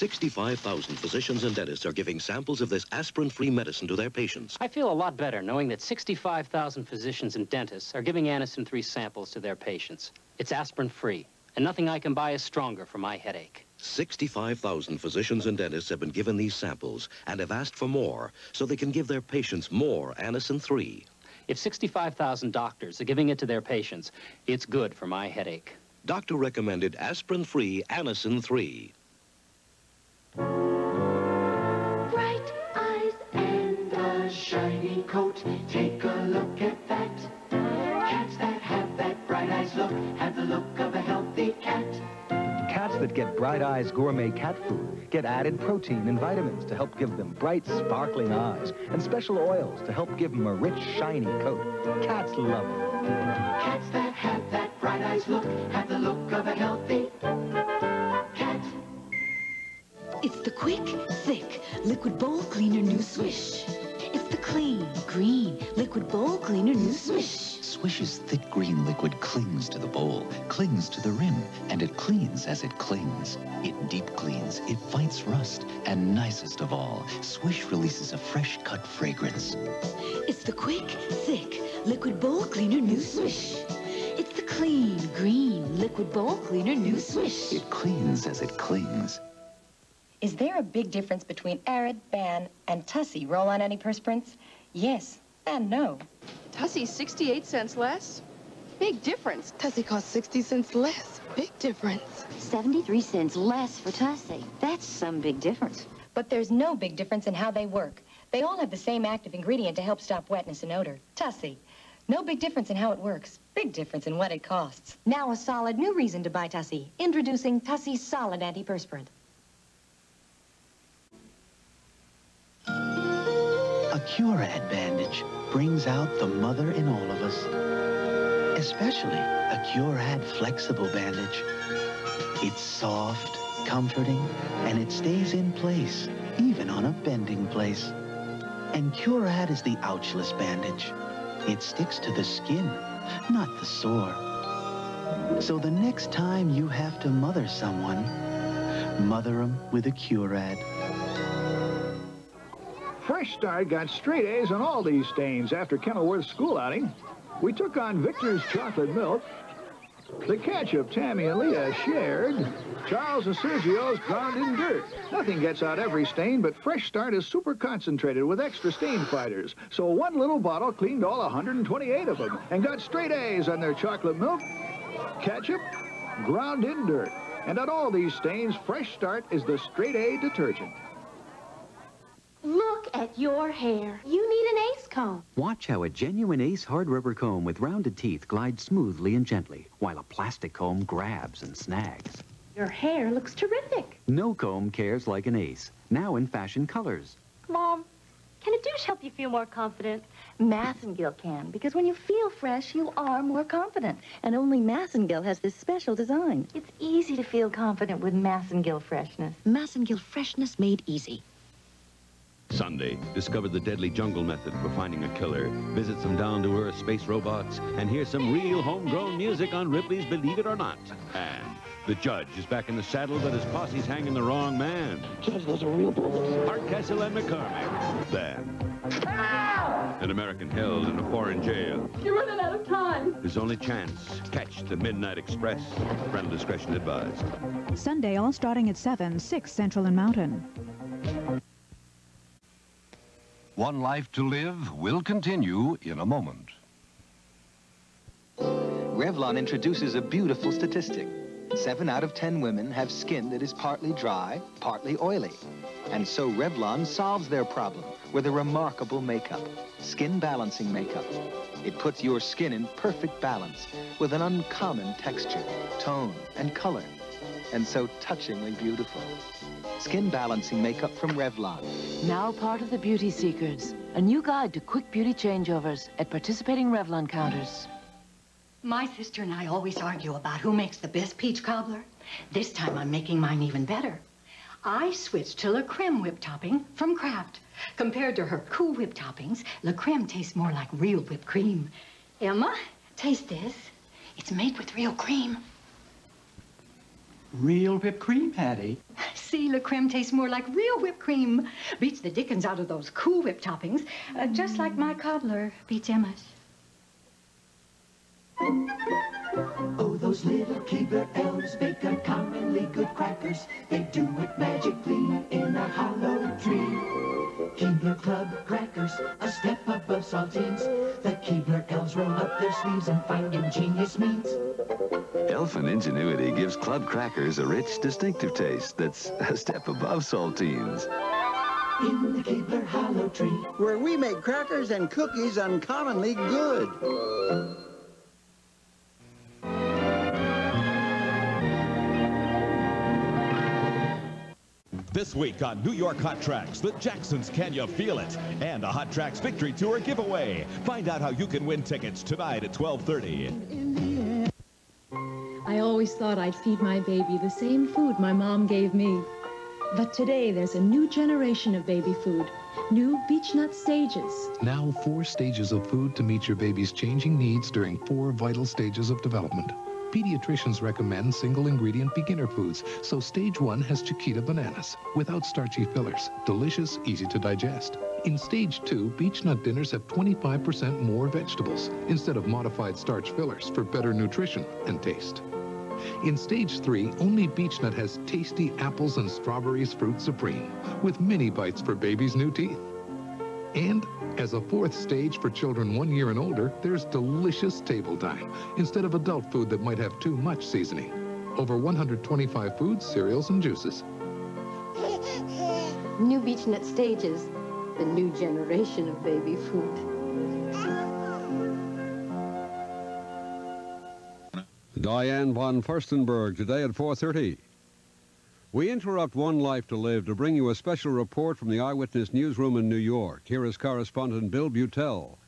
65,000 physicians and dentists are giving samples of this aspirin-free medicine to their patients. I feel a lot better knowing that 65,000 physicians and dentists are giving Anacin 3 samples to their patients. It's aspirin-free, and nothing I can buy is stronger for my headache. 65,000 physicians and dentists have been given these samples and have asked for more so they can give their patients more Anacin 3. If 65,000 doctors are giving it to their patients, it's good for my headache. Doctor recommended aspirin-free Anacin 3. Bright eyes and a shiny coat. Take a look at that. Cats that have that bright eyes look have the look of a healthy cat. Cats that get Bright Eyes gourmet cat food get added protein and vitamins to help give them bright, sparkling eyes and special oils to help give them a rich, shiny coat. Cats love it. Cats that have that bright eyes look have the look of a healthy quick, thick, liquid bowl cleaner new Swish. It's the clean, green, liquid bowl cleaner new Swish. Swish's thick green liquid clings to the bowl, clings to the rim, and it cleans as it clings. It deep cleans, it fights rust, and nicest of all, Swish releases a fresh cut fragrance. It's the quick, thick, liquid bowl cleaner new Swish. It's the clean, green, liquid bowl cleaner new Swish. It cleans as it clings. Is there a big difference between Arid, Ban, and Tussy roll-on antiperspirants? Yes and no. Tussy's 68 cents less. Big difference. Tussy costs 60 cents less. Big difference. 73 cents less for Tussy. That's some big difference. But there's no big difference in how they work. They all have the same active ingredient to help stop wetness and odor. Tussy. No big difference in how it works. Big difference in what it costs. Now a solid new reason to buy Tussy. Introducing Tussy Solid Antiperspirant. Curad bandage brings out the mother in all of us. Especially a Curad flexible bandage. It's soft, comforting, and it stays in place, even on a bending place. And Curad is the ouchless bandage. It sticks to the skin, not the sore. So the next time you have to mother someone, mother them with a Curad. Fresh Start got straight A's on all these stains after Kenilworth's school outing. We took on Victor's chocolate milk. The ketchup Tammy and Leah shared. Charles and Sergio's ground in dirt. Nothing gets out every stain, but Fresh Start is super concentrated with extra stain fighters. So one little bottle cleaned all 128 of them and got straight A's on their chocolate milk, ketchup, ground in dirt. And on all these stains, Fresh Start is the straight A detergent. Look at your hair. You need an ace comb. Watch how a genuine Ace hard rubber comb with rounded teeth glides smoothly and gently, while a plastic comb grabs and snags. Your hair looks terrific. No comb cares like an Ace, now in fashion colors. Mom, can a douche help you feel more confident? Massengill can, because when you feel fresh, you are more confident. And only Massengill has this special design. It's easy to feel confident with Massengill freshness. Massengill freshness made easy. Sunday, discover the deadly jungle method for finding a killer. Visit some down-to-earth space robots and hear some real homegrown music on Ripley's Believe It or Not. And the judge is back in the saddle, but his posse's hanging the wrong man. Judge, those are real bullets. Hardcastle and McCormick. Then, an American held in a foreign jail. You're running out of time. His only chance, catch the Midnight Express. Parental discretion advised. Sunday, all starting at 7, 6 Central and Mountain. One Life to Live will continue in a moment. Revlon introduces a beautiful statistic. Seven out of ten women have skin that is partly dry, partly oily. And so Revlon solves their problem with a remarkable makeup, skin balancing makeup. It puts your skin in perfect balance with an uncommon texture, tone, and color, and so touchingly beautiful. Skin balancing makeup from Revlon. Now part of the Beauty Seekers. A new guide to quick beauty changeovers at participating Revlon counters. My sister and I always argue about who makes the best peach cobbler. This time I'm making mine even better. I switched to La Creme whipped topping from Kraft. Compared to her Cool Whip toppings, La Creme tastes more like real whipped cream. Emma, taste this. It's made with real cream. Real whipped cream, Hattie. See, La Creme tastes more like real whipped cream. Beats the dickens out of those cool whip toppings. Uh, just like my cobbler beats Emma's. Oh, those little Keebler elves bake uncommonly good crackers. They do it magically in a hollow tree. Keebler Club crackers, a step above saltines. The Keebler elves roll up their sleeves and find ingenious means. Elfin ingenuity gives club crackers a rich, distinctive taste that's a step above saltines. In the Keebler hollow tree. Where we make crackers and cookies uncommonly good. This week on New York Hot Tracks, the Jacksons Can You Feel It? And a Hot Tracks Victory Tour giveaway. Find out how you can win tickets tonight at 1230. I always thought I'd feed my baby the same food my mom gave me. But today there's a new generation of baby food. New Beech-Nut stages. Now four stages of food to meet your baby's changing needs during four vital stages of development. Pediatricians recommend single-ingredient beginner foods, so stage one has Chiquita bananas, without starchy fillers, delicious, easy to digest. In stage two, Beech-Nut dinners have 25% more vegetables, instead of modified starch fillers for better nutrition and taste. In stage three, only Beech-Nut has tasty apples and strawberries fruit supreme, with mini bites for baby's new teeth. And as a fourth stage for children one year and older, there's delicious table time, instead of adult food that might have too much seasoning. Over 125 foods, cereals, and juices. New Beech-Nut Stages, the new generation of baby food. Diane von Furstenberg today at 4.30. We interrupt One Life to Live to bring you a special report from the Eyewitness Newsroom in New York. Here is correspondent Bill Beutel.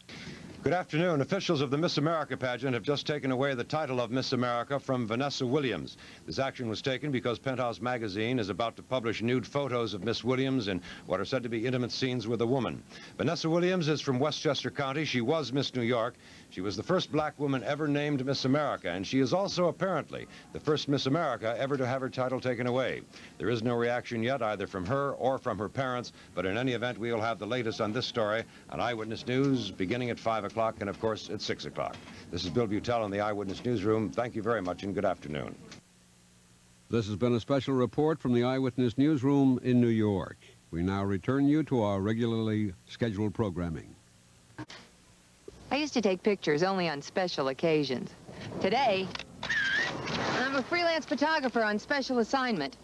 Good afternoon. Officials of the Miss America pageant have just taken away the title of Miss America from Vanessa Williams. This action was taken because Penthouse magazine is about to publish nude photos of Miss Williams in what are said to be intimate scenes with a woman. Vanessa Williams is from Westchester County. She was Miss New York. She was the first black woman ever named Miss America, and she is also apparently the first Miss America ever to have her title taken away. There is no reaction yet, either from her or from her parents, but in any event, we will have the latest on this story on Eyewitness News beginning at 5 o'clock and, of course, at 6 o'clock. This is Bill Beutel in the Eyewitness Newsroom. Thank you very much and good afternoon. This has been a special report from the Eyewitness Newsroom in New York. We now return you to our regularly scheduled programming. I used to take pictures only on special occasions. Today, I'm a freelance photographer on special assignment.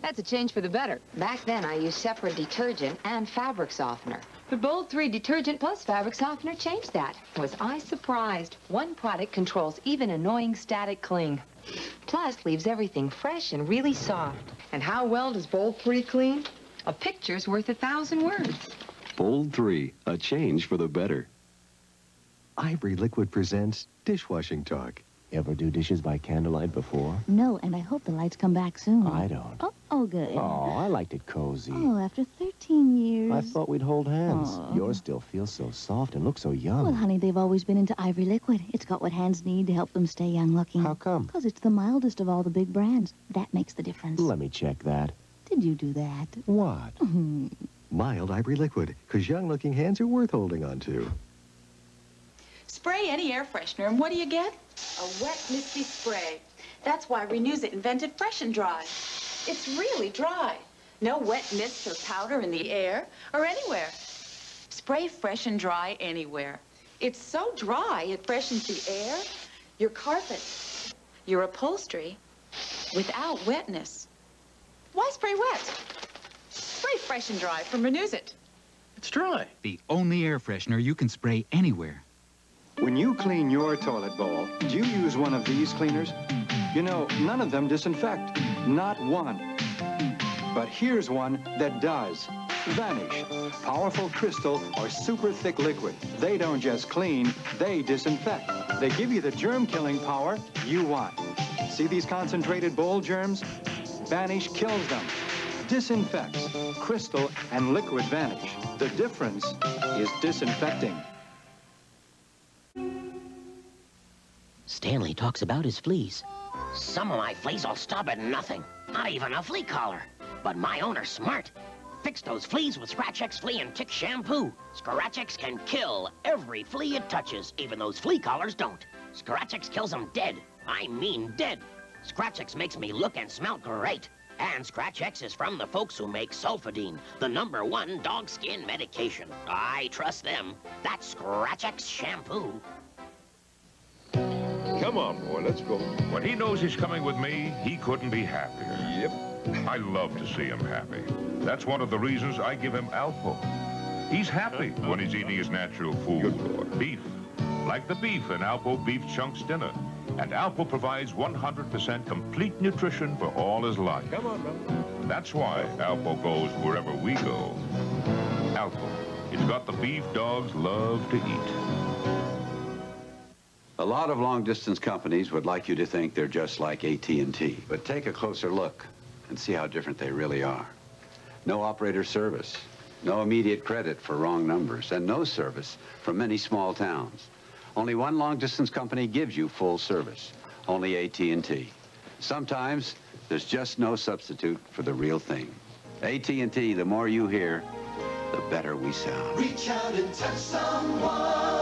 That's a change for the better. Back then, I used separate detergent and fabric softener. But Bold 3 detergent plus fabric softener changed that. Was I surprised? One product controls even annoying static cling. Plus, leaves everything fresh and really soft. And how well does Bold 3 clean? A picture's worth a thousand words. Bold 3, a change for the better. Ivory Liquid presents Dishwashing Talk. Ever do dishes by candlelight before? No, and I hope the lights come back soon. I don't. Oh, oh, good. Oh, I liked it cozy. Oh, after 13 years. I thought we'd hold hands. Oh. Yours still feels so soft and looks so young. Well, honey, they've always been into Ivory Liquid. It's got what hands need to help them stay young looking. How come? Because it's the mildest of all the big brands. That makes the difference. Let me check that. Did you do that? What? Mm-hmm. Mild Ivory Liquid, because young-looking hands are worth holding on to. Spray any air freshener, and what do you get? A wet, misty spray. That's why Renuzit invented Fresh and Dry. It's really dry. No wet mist or powder in the air or anywhere. Spray Fresh and Dry anywhere. It's so dry, it freshens the air, your carpet, your upholstery, without wetness. Why spray wet? Spray Fresh and Dry from Renuzit. It's dry. The only air freshener you can spray anywhere. When you clean your toilet bowl, do you use one of these cleaners? You know, none of them disinfect. Not one. But here's one that does. Vanish. Powerful crystal or super thick liquid. They don't just clean, they disinfect. They give you the germ-killing power you want. See these concentrated bowl germs? Vanish kills them. Disinfects. Crystal and liquid vanish. The difference is disinfecting. Stanley talks about his fleas. Some of my fleas will stop at nothing. Not even a flea collar. But my owner's smart. Fix those fleas with Scratchex Flea and Tick Shampoo. Scratchex can kill every flea it touches, even those flea collars don't. Scratchex kills them dead. I mean dead. Scratchex makes me look and smell great. And Scratchex is from the folks who make Sulfodene, the number one dog skin medication. I trust them. That's Scratchex shampoo. Come on, boy, let's go. When he knows he's coming with me, he couldn't be happier. Yep. I love to see him happy. That's one of the reasons I give him Alpo. He's happy when he's eating his natural food. Beef. Like the beef in Alpo Beef Chunks Dinner. And Alpo provides 100% complete nutrition for all his life. Come on, brother. That's why Alpo goes wherever we go. Alpo. It's got the beef dogs love to eat. A lot of long-distance companies would like you to think they're just like AT&T, but take a closer look and see how different they really are. No operator service, no immediate credit for wrong numbers, and no service from many small towns. Only one long-distance company gives you full service, only AT&T. Sometimes there's just no substitute for the real thing. AT&T, the more you hear, the better we sound. Reach out and touch someone.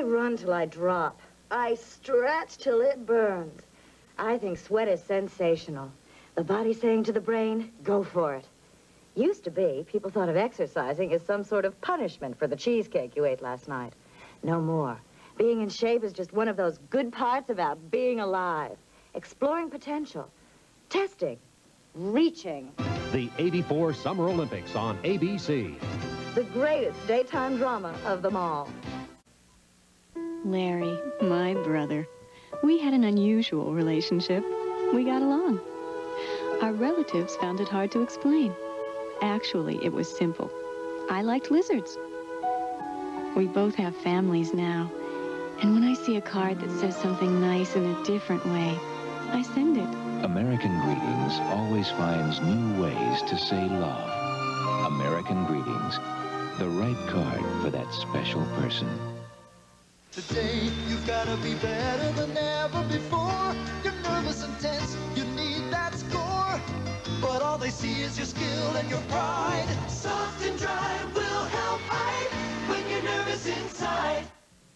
I run till I drop. I stretch till it burns. I think sweat is sensational. The body saying to the brain, go for it. Used to be, people thought of exercising as some sort of punishment for the cheesecake you ate last night. No more. Being in shape is just one of those good parts about being alive. Exploring potential. Testing. Reaching. The 84 Summer Olympics on ABC. The greatest daytime drama of them all. Larry, my brother. We had an unusual relationship. We got along. Our relatives found it hard to explain. Actually, it was simple. I liked lizards. We both have families now. And when I see a card that says something nice in a different way, I send it. American Greetings always finds new ways to say love. American Greetings, the right card for that special person. Today, you've got to be better than ever before. You're nervous and tense, you need that score. But all they see is your skill and your pride. Soft and dry will help hide when you're nervous inside.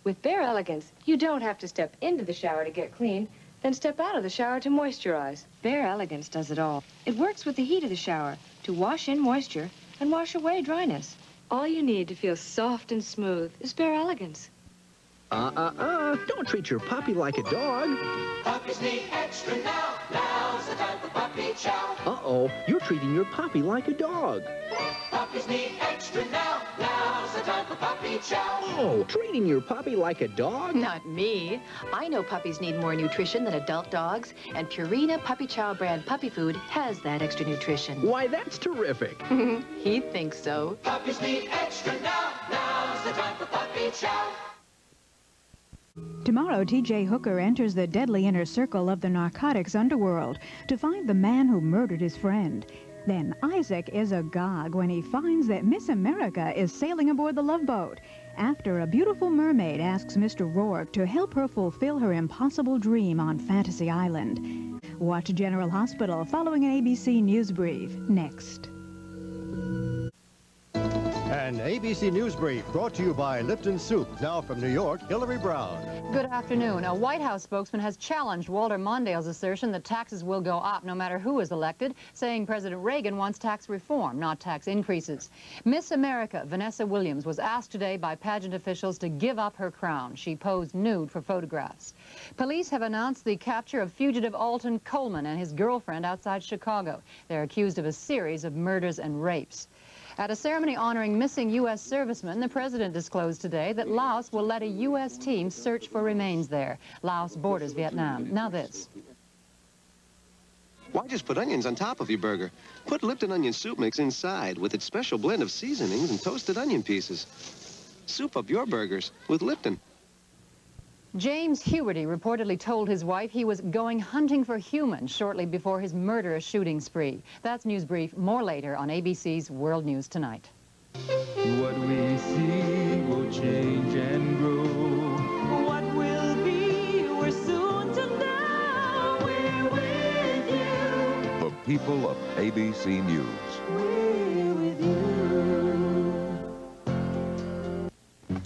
With Bare Elegance, you don't have to step into the shower to get clean, then step out of the shower to moisturize. Bare Elegance does it all. It works with the heat of the shower to wash in moisture and wash away dryness. All you need to feel soft and smooth is Bare Elegance. Uh-uh-uh. Don't treat your puppy like a dog. Puppies need extra now. Now's the time for puppy chow. Uh-oh. You're treating your puppy like a dog. Puppies need extra now. Now's the time for puppy chow. Oh, treating your puppy like a dog? Not me. I know puppies need more nutrition than adult dogs, and Purina Puppy Chow brand puppy food has that extra nutrition. Why, that's terrific. he thinks so. Puppies need extra now. Now's the time for puppy chow. Tomorrow, T.J. Hooker enters the deadly inner circle of the narcotics underworld to find the man who murdered his friend. Then Isaac is agog when he finds that Miss America is sailing aboard the Love Boat after a beautiful mermaid asks Mr. Rourke to help her fulfill her impossible dream on Fantasy Island. Watch General Hospital following an ABC News Brief next. An ABC News Brief brought to you by Lipton Soup. Now from New York, Hillary Brown. Good afternoon. A White House spokesman has challenged Walter Mondale's assertion that taxes will go up no matter who is elected, saying President Reagan wants tax reform, not tax increases. Miss America, Vanessa Williams, was asked today by pageant officials to give up her crown. She posed nude for photographs. Police have announced the capture of fugitive Alton Coleman and his girlfriend outside Chicago. They're accused of a series of murders and rapes. At a ceremony honoring missing U.S. servicemen, the president disclosed today that Laos will let a U.S. team search for remains there. Laos borders Vietnam. Now this. Why just put onions on top of your burger? Put Lipton onion soup mix inside with its special blend of seasonings and toasted onion pieces. Soup up your burgers with Lipton. James Huberty reportedly told his wife he was going hunting for humans shortly before his murderous shooting spree. That's News Brief. More later on ABC's World News Tonight. What we see will change and grow. What will be, we're soon to know. We're with you. people of ABC News.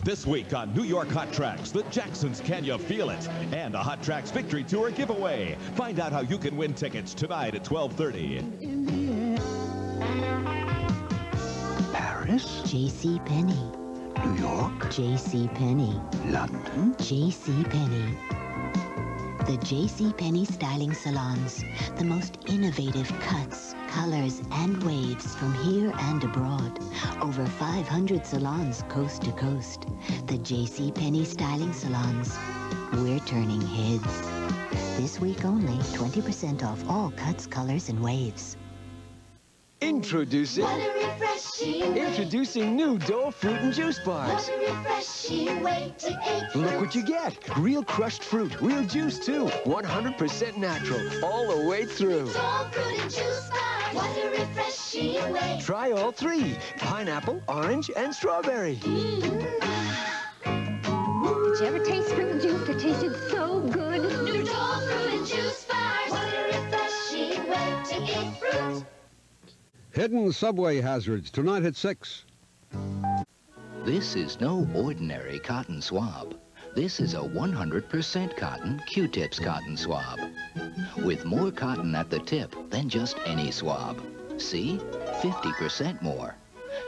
This week on New York Hot Tracks, the Jacksons Can You Feel It? And a Hot Tracks Victory Tour giveaway. Find out how you can win tickets tonight at 1230. Paris? J.C. Penney. New York? J.C. Penney. London? J.C. Penney. The J.C. Penney styling salons. The most innovative cuts, colors, and waves from here and abroad. Over 500 salons coast to coast. The J.C. Penney styling salons. We're turning heads. This week only, 20% off all cuts, colors, and waves. Introducing. What a refreshing way. Introducing new Dole fruit and juice bars. What a refreshing way to eat fruit. Look what you get. Real crushed fruit, real juice too. 100% natural, all the way through. Dole fruit and juice bars. What a refreshing way. Try all three. Pineapple, orange, and strawberry. Mm-hmm. Did you ever taste fruit juice that tasted so good? New Dole fruit and juice bars. What a refreshing way to eat fruit. Hidden subway hazards tonight at 6. This is no ordinary cotton swab. This is a 100% cotton Q-tips cotton swab. With more cotton at the tip than just any swab. See? 50% more.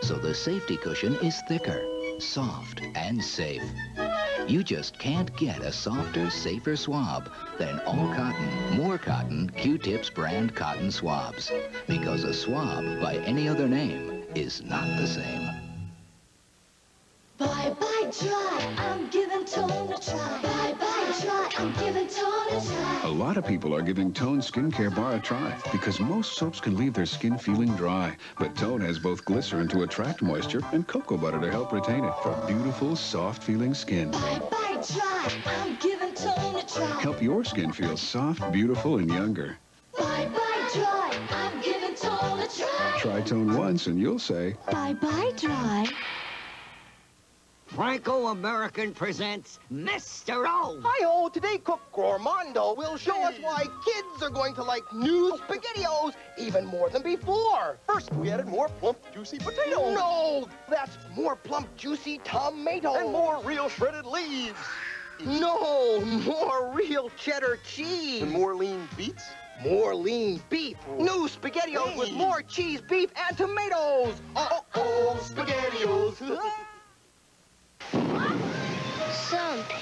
So the safety cushion is thicker, soft, and safe. You just can't get a softer, safer swab than all cotton, more cotton Q-tips brand cotton swabs. Because a swab by any other name is not the same. Lot of people are giving Tone Skincare Bar a try because most soaps can leave their skin feeling dry. But Tone has both glycerin to attract moisture and cocoa butter to help retain it for beautiful, soft-feeling skin. Bye bye dry. I'm giving tone a try. Help your skin feel soft, beautiful, and younger. Bye bye dry. I'm giving tone a try. Try Tone once and you'll say, Bye bye dry. Franco-American presents Mr. O. Hi-ho, today Cook Gormando will show us why kids are going to like new SpaghettiOs even more than before. First, we added more plump, juicy potatoes. No, that's more plump, juicy tomatoes. And more real shredded leaves. No, more real cheddar cheese. And more lean beets. More lean beef. Oh. New SpaghettiOs with more cheese, beef, and tomatoes. Uh-oh, SpaghettiOs.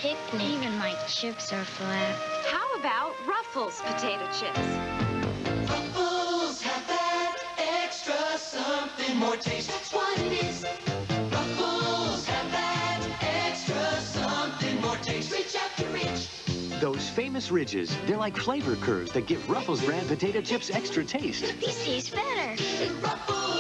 picnic. Even my chips are flat. How about Ruffles potato chips? Ruffles have that extra something more taste. That's what it is. Ruffles have that extra something more taste. Reach out to reach. Those famous ridges, they're like flavor curves that give Ruffles brand potato chips extra taste. This tastes better. Ruffles